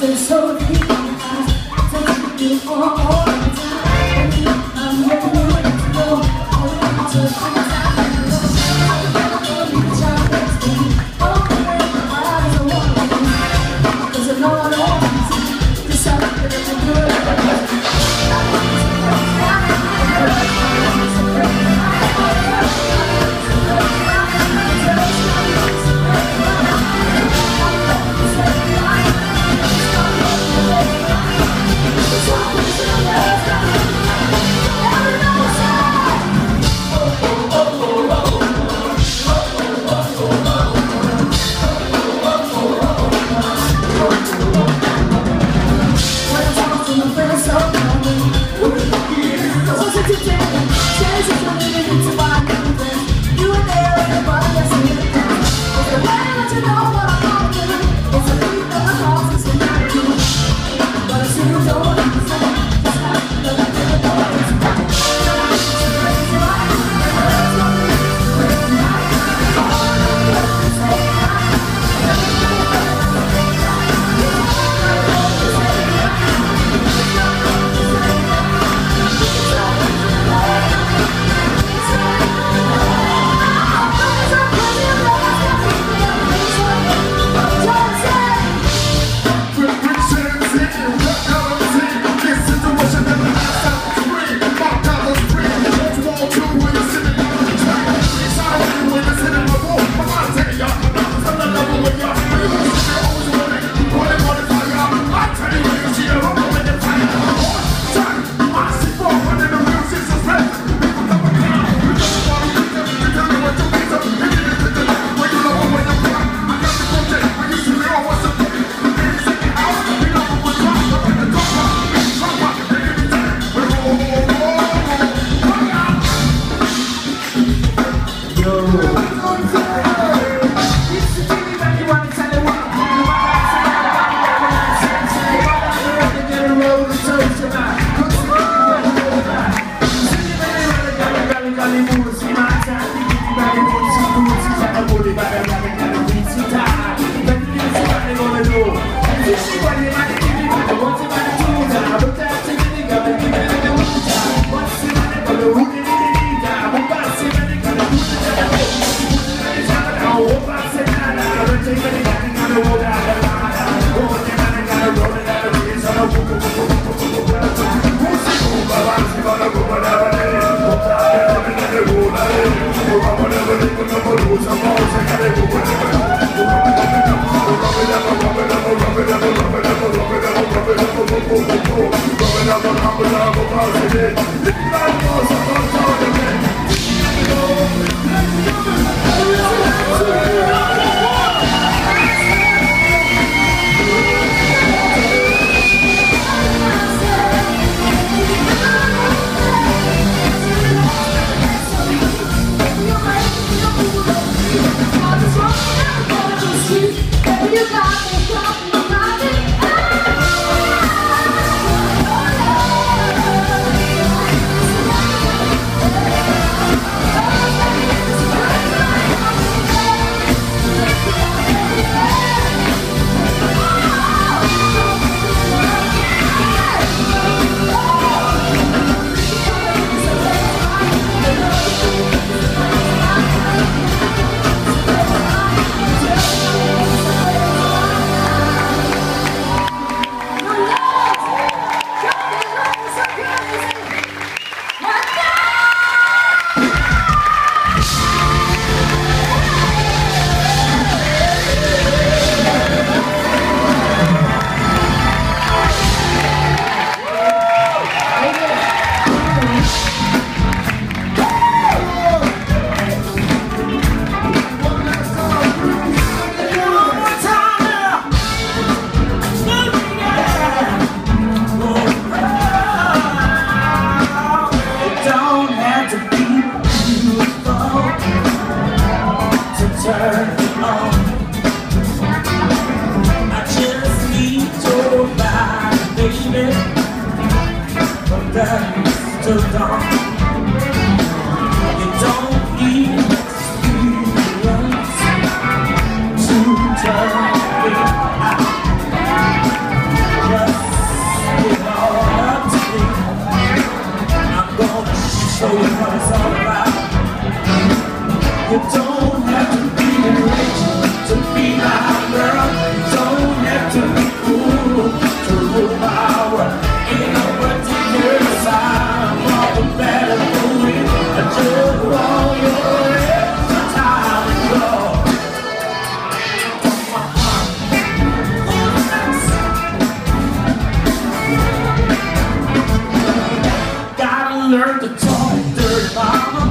stay so over you. Coming up, I'm humble, I'm a positive. Live like most of us. show you what it's all about. You don't have to be rich to be my girl. You don't have to be cool to rule my world. Ain't no mama